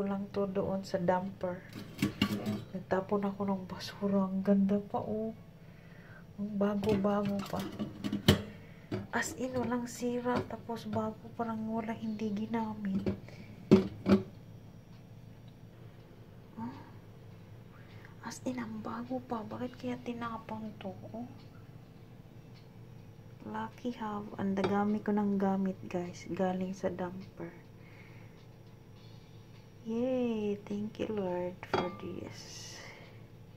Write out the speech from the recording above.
ko lang to doon sa dumper. Nagtapon ako ng basura. Ang ganda pa, oh. Ang bago-bago pa. As in, walang sira. Tapos bago parang wala hindi ginamit. Oh. As in, ang bago pa. Bakit kaya tinapang to? Oh. Lucky have. Ang dagami ko ng gamit, guys. Galing sa dumper. Yay! Thank you, Lord, for this.